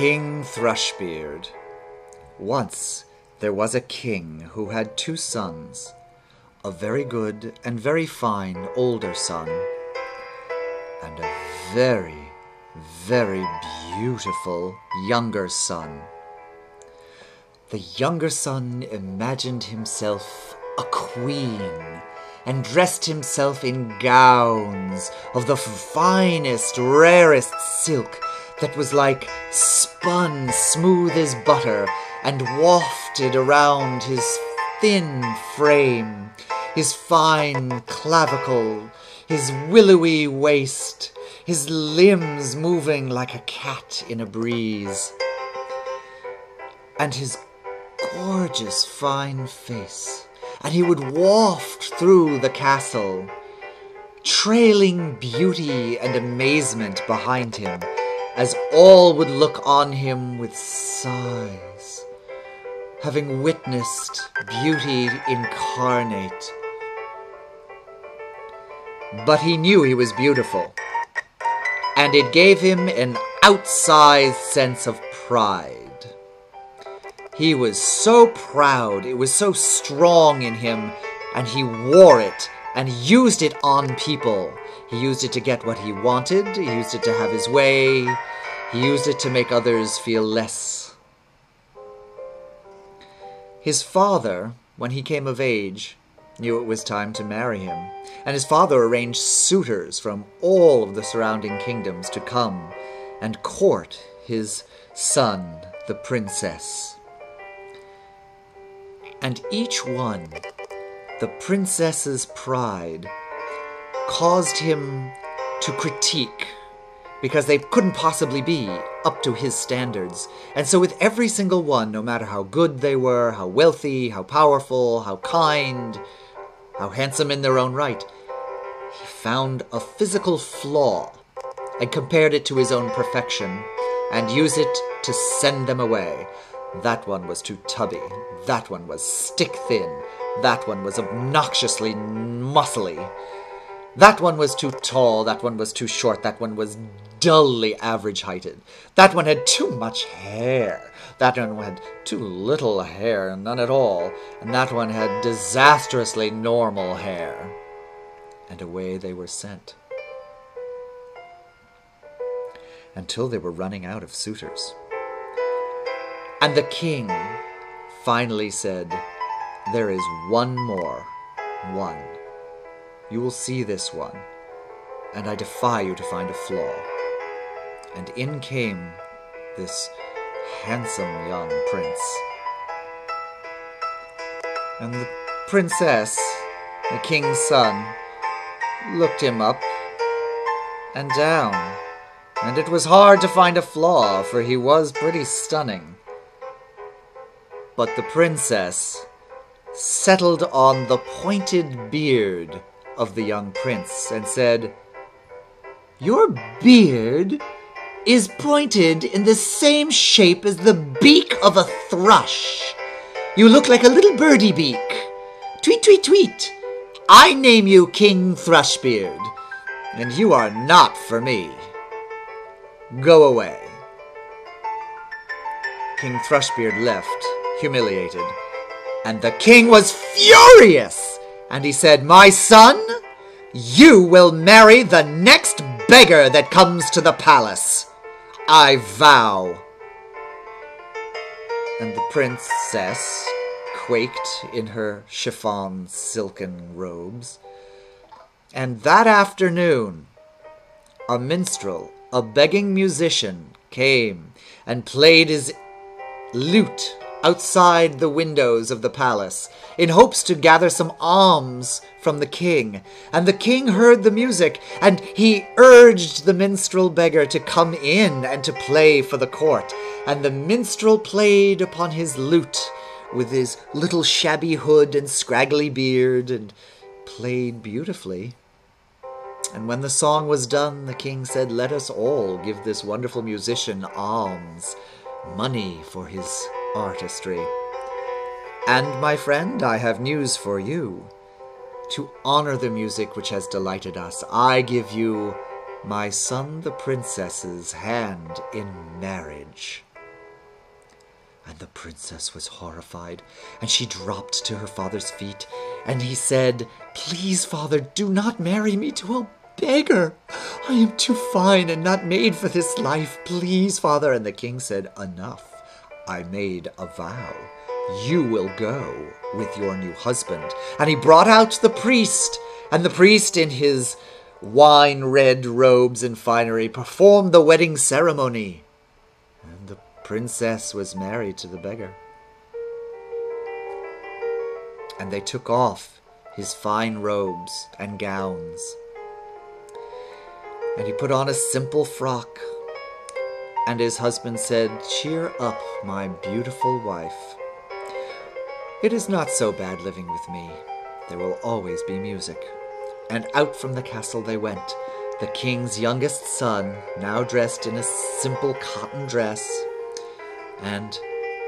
King Thrushbeard. Once there was a king who had two sons, a very good and very fine older son, and a very, very beautiful younger son. The younger son imagined himself a queen and dressed himself in gowns of the finest, rarest silk that was like spun smooth as butter and wafted around his thin frame, his fine clavicle, his willowy waist, his limbs moving like a cat in a breeze, and his gorgeous fine face. And he would waft through the castle, trailing beauty and amazement behind him, as all would look on him with sighs, having witnessed beauty incarnate. But he knew he was beautiful, and it gave him an outsized sense of pride. He was so proud, it was so strong in him, and he wore it and used it on people. He used it to get what he wanted, he used it to have his way, he used it to make others feel less. His father, when he came of age, knew it was time to marry him, and his father arranged suitors from all of the surrounding kingdoms to come and court his son, the princess and each one, the princess's pride, caused him to critique because they couldn't possibly be up to his standards. And so, with every single one, no matter how good they were, how wealthy, how powerful, how kind, how handsome in their own right, he found a physical flaw and compared it to his own perfection and used it to send them away. That one was too tubby. That one was stick thin. That one was obnoxiously muscly. That one was too tall. That one was too short. That one was dully average heighted. That one had too much hair. That one had too little hair, none at all. And that one had disastrously normal hair. And away they were sent. Until they were running out of suitors. And the king finally said, There is one more. One. You will see this one, and I defy you to find a flaw. And in came this handsome young prince. And the princess, the king's son, looked him up and down, and it was hard to find a flaw, for he was pretty stunning. But the princess settled on the pointed beard of the young prince and said, Your beard is pointed in the same shape as the beak of a thrush. You look like a little birdie beak. Tweet, tweet, tweet. I name you King Thrushbeard, and you are not for me. Go away. King Thrushbeard left humiliated. And the king was furious, and he said, My son, you will marry the next beggar that comes to the palace. I vow. And the princess quaked in her chiffon silken robes. And that afternoon, a minstrel, a begging musician, came and played his lute outside the windows of the palace, in hopes to gather some alms from the king. And the king heard the music, and he urged the minstrel beggar to come in and to play for the court. And the minstrel played upon his lute with his little shabby hood and scraggly beard, and played beautifully. And when the song was done, the king said, Let us all give this wonderful musician alms, money for his artistry. And, my friend, I have news for you. To honor the music which has delighted us, I give you my son the princess's hand in marriage. And the princess was horrified, and she dropped to her father's feet. And he said, Please, father, do not marry me to a beggar. I am too fine and not made for this life. Please, father. And the king said, Enough. I made a vow. You will go with your new husband. And he brought out the priest, and the priest in his wine red robes and finery performed the wedding ceremony And the princess was married to the beggar. And they took off his fine robes and gowns. And he put on a simple frock. And his husband said, Cheer up, my beautiful wife. It is not so bad living with me. There will always be music. And out from the castle they went, the king's youngest son, now dressed in a simple cotton dress, and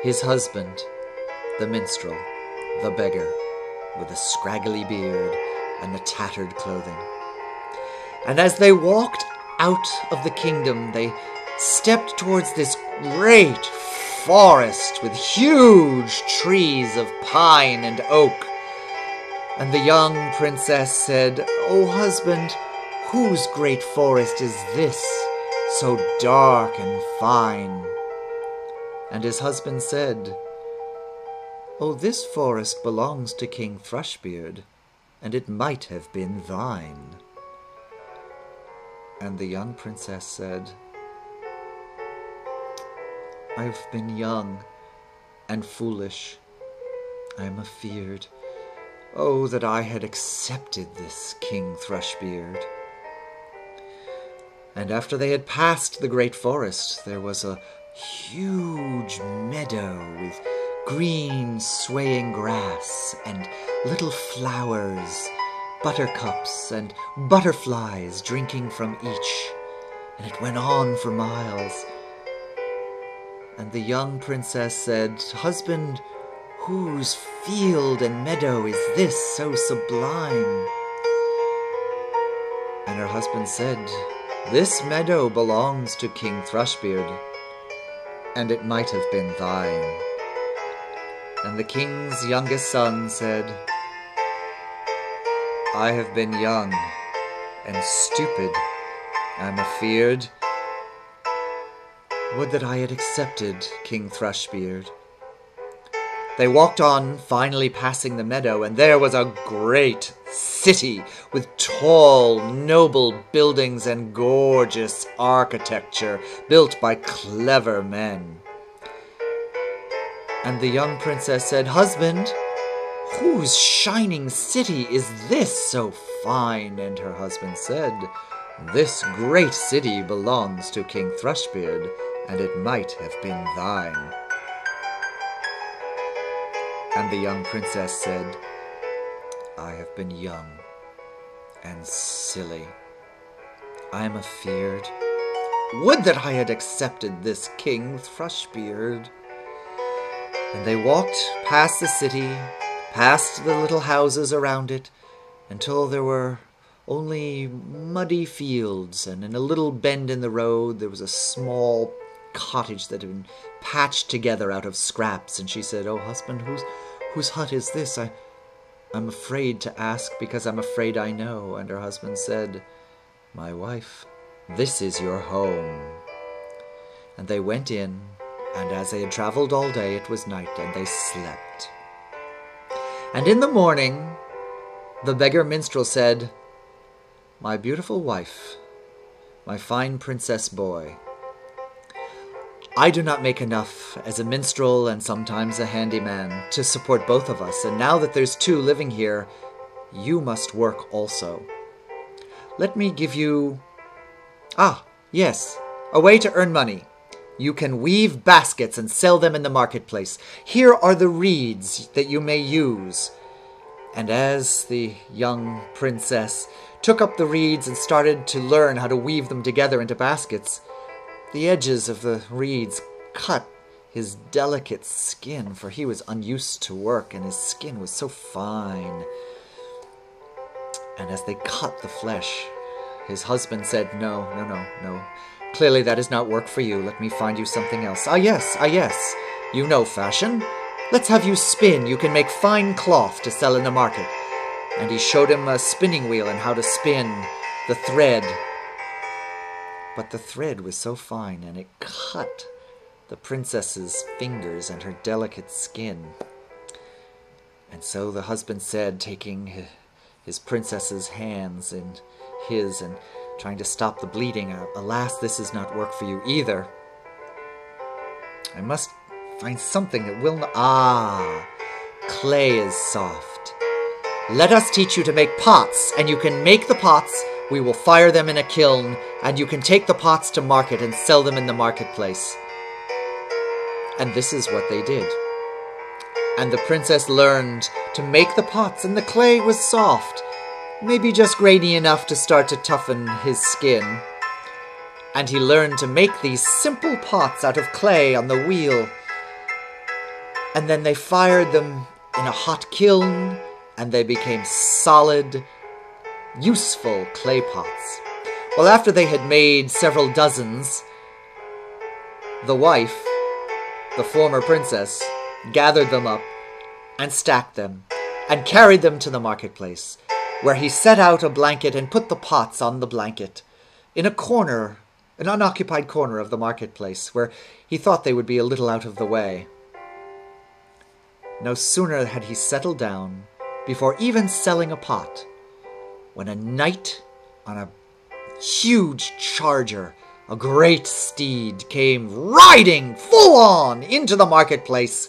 his husband, the minstrel, the beggar, with a scraggly beard and the tattered clothing. And as they walked out of the kingdom, they stepped towards this great forest with huge trees of pine and oak. And the young princess said, O husband, whose great forest is this, so dark and fine? And his husband said, Oh, this forest belongs to King Thrushbeard, and it might have been thine. And the young princess said, I've been young and foolish. I am afeard. Oh, that I had accepted this King Thrushbeard. And after they had passed the great forest, there was a huge meadow with green swaying grass and little flowers, buttercups and butterflies drinking from each. And it went on for miles. And the young princess said, Husband, whose field and meadow is this so sublime? And her husband said, This meadow belongs to King Thrushbeard and it might have been thine. And the king's youngest son said, I have been young and stupid, I'm afeard. Would that I had accepted King Thrushbeard. They walked on, finally passing the meadow, and there was a great city with tall, noble buildings and gorgeous architecture built by clever men. And the young princess said, Husband, whose shining city is this so fine? And her husband said, This great city belongs to King Thrushbeard, and it might have been thine. And the young princess said, I have been young and silly. I am afeard. Would that I had accepted this King Thrushbeard. And they walked past the city, past the little houses around it, until there were only muddy fields, and in a little bend in the road there was a small cottage that had been patched together out of scraps, and she said, Oh, husband, whose, whose hut is this? I, I'm afraid to ask because I'm afraid I know. And her husband said, My wife, this is your home. And they went in, and as they had travelled all day, it was night, and they slept. And in the morning, the beggar minstrel said, My beautiful wife, my fine princess boy, I do not make enough as a minstrel and sometimes a handyman to support both of us, and now that there's two living here, you must work also. Let me give you. Ah, yes, a way to earn money. You can weave baskets and sell them in the marketplace. Here are the reeds that you may use. And as the young princess took up the reeds and started to learn how to weave them together into baskets, the edges of the reeds cut his delicate skin, for he was unused to work, and his skin was so fine. And as they cut the flesh, his husband said, No, no, no, no. Clearly that is not work for you. Let me find you something else. Ah, yes, ah, yes. You know fashion. Let's have you spin. You can make fine cloth to sell in the market. And he showed him a spinning wheel and how to spin the thread. But the thread was so fine and it cut the princess's fingers and her delicate skin. And so the husband said, taking his princess's hands in his and trying to stop the bleeding, Alas, this does not work for you either. I must find something that will not. Ah, clay is soft. Let us teach you to make pots, and you can make the pots. We will fire them in a kiln, and you can take the pots to market and sell them in the marketplace. And this is what they did. And the princess learned to make the pots, and the clay was soft, maybe just grainy enough to start to toughen his skin. And he learned to make these simple pots out of clay on the wheel. And then they fired them in a hot kiln, and they became solid, useful clay pots. Well, after they had made several dozens, the wife, the former princess, gathered them up and stacked them and carried them to the marketplace, where he set out a blanket and put the pots on the blanket in a corner, an unoccupied corner of the marketplace, where he thought they would be a little out of the way. No sooner had he settled down, before even selling a pot, when a knight on a huge charger, a great steed, came riding full on into the marketplace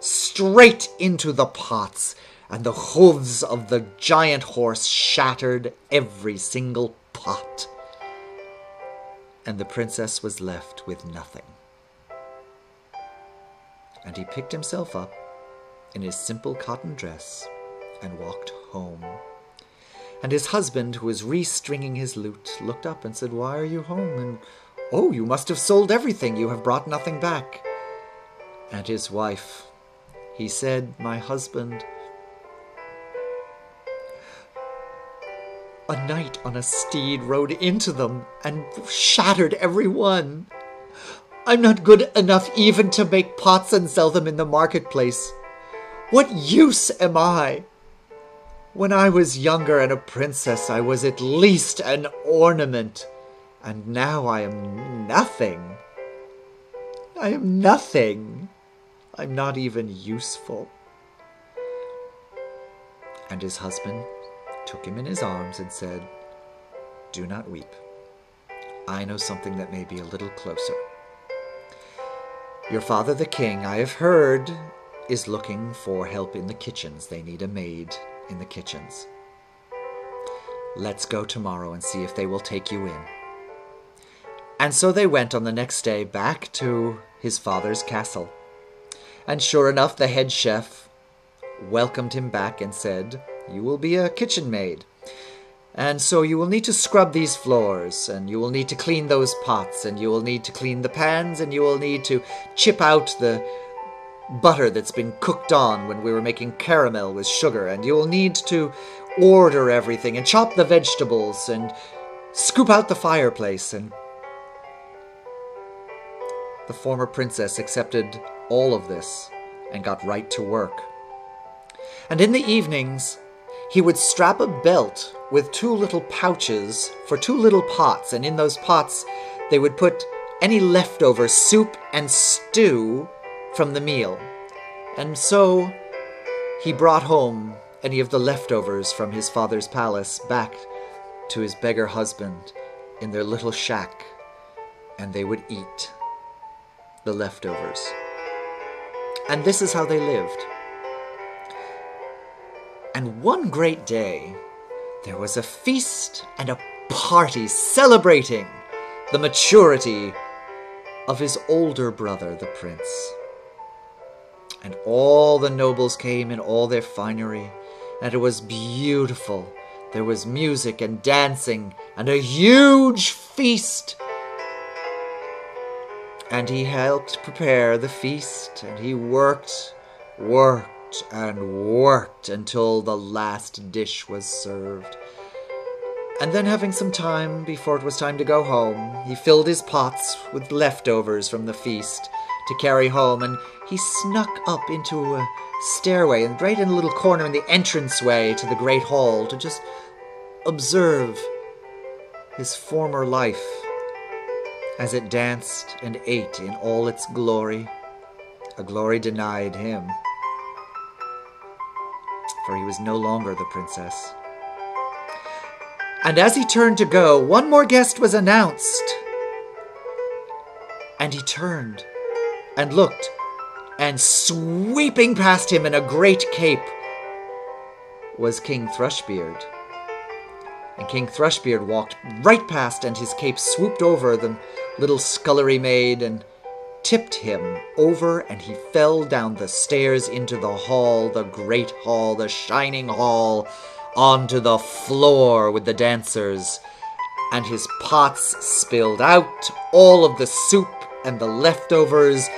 straight into the pots, and the hooves of the giant horse shattered every single pot. And the princess was left with nothing. And he picked himself up in his simple cotton dress and walked home. And his husband, who was restringing his lute, looked up and said, Why are you home? And, Oh, you must have sold everything. You have brought nothing back. And his wife, he said, My husband, a knight on a steed rode into them and shattered every one. I'm not good enough even to make pots and sell them in the marketplace. What use am I? When I was younger and a princess, I was at least an ornament, and now I am nothing. I am nothing. I'm not even useful. And his husband took him in his arms and said, Do not weep. I know something that may be a little closer. Your father, the king, I have heard, is looking for help in the kitchens. They need a maid in the kitchens. Let's go tomorrow and see if they will take you in. And so they went on the next day back to his father's castle. And sure enough, the head chef welcomed him back and said, You will be a kitchen maid. And so you will need to scrub these floors, and you will need to clean those pots, and you will need to clean the pans, and you will need to chip out the butter that's been cooked on when we were making caramel with sugar, and you will need to order everything, and chop the vegetables, and scoop out the fireplace, and the former princess accepted all of this and got right to work. And in the evenings, he would strap a belt with two little pouches for two little pots, and in those pots, they would put any leftover soup and stew from the meal. And so he brought home any of the leftovers from his father's palace back to his beggar husband in their little shack, and they would eat the leftovers. And this is how they lived. And one great day, there was a feast and a party celebrating the maturity of his older brother, the prince. And all the nobles came in all their finery, and it was beautiful. There was music and dancing, and a huge feast and he helped prepare the feast, and he worked, worked, and worked until the last dish was served. And then, having some time before it was time to go home, he filled his pots with leftovers from the feast to carry home, and he snuck up into a stairway and right in a little corner in the entranceway to the great hall to just observe his former life as it danced and ate in all its glory, a glory denied him, for he was no longer the princess. And as he turned to go, one more guest was announced. And he turned and looked, and sweeping past him in a great cape was King Thrushbeard. And King Thrushbeard walked right past, and his cape swooped over the little scullery maid and tipped him over, and he fell down the stairs into the hall, the great hall, the shining hall, onto the floor with the dancers. And his pots spilled out all of the soup and the leftovers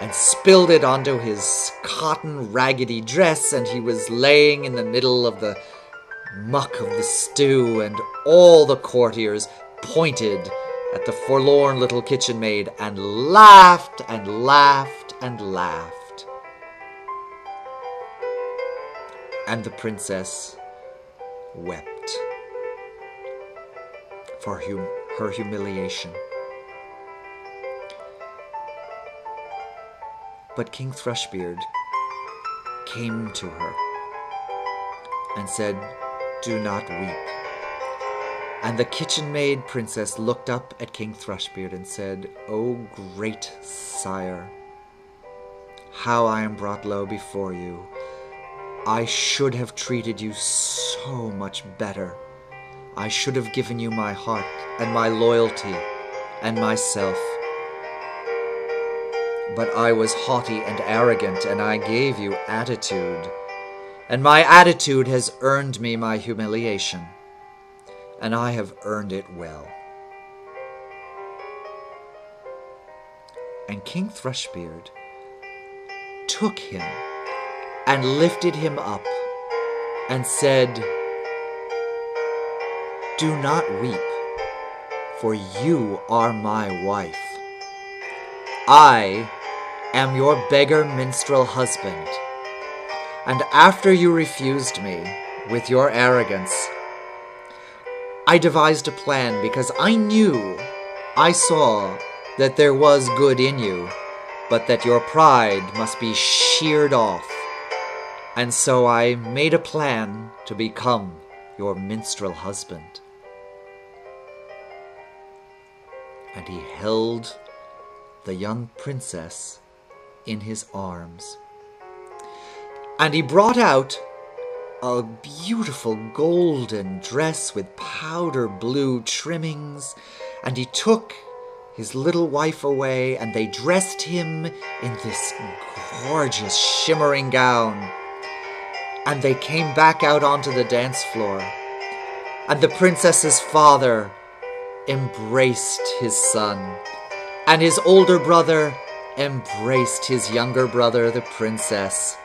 and spilled it onto his cotton raggedy dress, and he was laying in the middle of the muck of the stew, and all the courtiers pointed at the forlorn little kitchen maid and laughed and laughed and laughed. And the princess wept for hum- her humiliation. But King Thrushbeard came to her and said, Do not weep. And the kitchen maid princess looked up at King Thrushbeard and said, O great sire, how I am brought low before you. I should have treated you so much better. I should have given you my heart and my loyalty and myself. But I was haughty and arrogant, and I gave you attitude. And my attitude has earned me my humiliation, and I have earned it well. And King Thrushbeard took him and lifted him up and said, Do not weep, for you are my wife. I am your beggar minstrel husband. And after you refused me with your arrogance, I devised a plan because I knew, I saw that there was good in you, but that your pride must be sheared off. And so I made a plan to become your minstrel husband. And he held the young princess in his arms. And he brought out a beautiful golden dress with powder blue trimmings, and he took his little wife away, and they dressed him in this gorgeous shimmering gown. And they came back out onto the dance floor, and the princess's father embraced his son, and his older brother embraced his younger brother, the princess.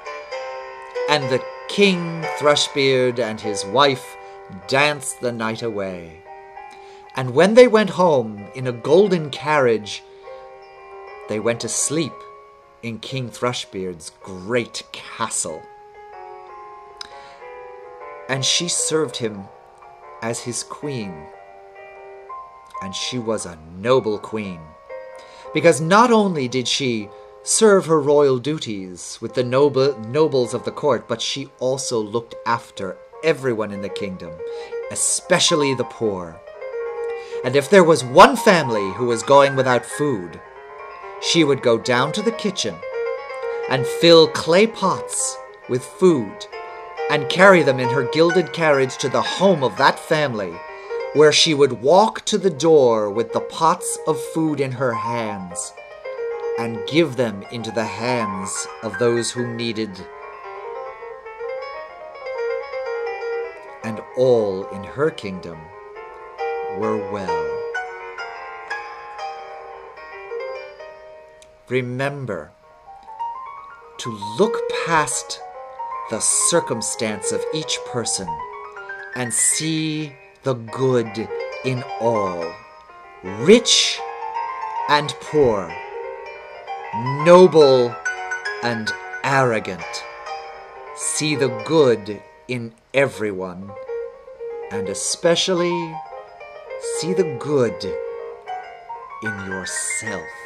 And the king, Thrushbeard, and his wife danced the night away. And when they went home in a golden carriage, they went to sleep in King Thrushbeard's great castle. And she served him as his queen. And she was a noble queen because not only did she serve her royal duties with the noble, nobles of the court, but she also looked after everyone in the kingdom, especially the poor. And if there was one family who was going without food, she would go down to the kitchen and fill clay pots with food and carry them in her gilded carriage to the home of that family where she would walk to the door with the pots of food in her hands and give them into the hands of those who needed. And all in her kingdom were well. Remember to look past the circumstance of each person and see the good in all, rich and poor, noble and arrogant. See the good in everyone, and especially see the good in yourself.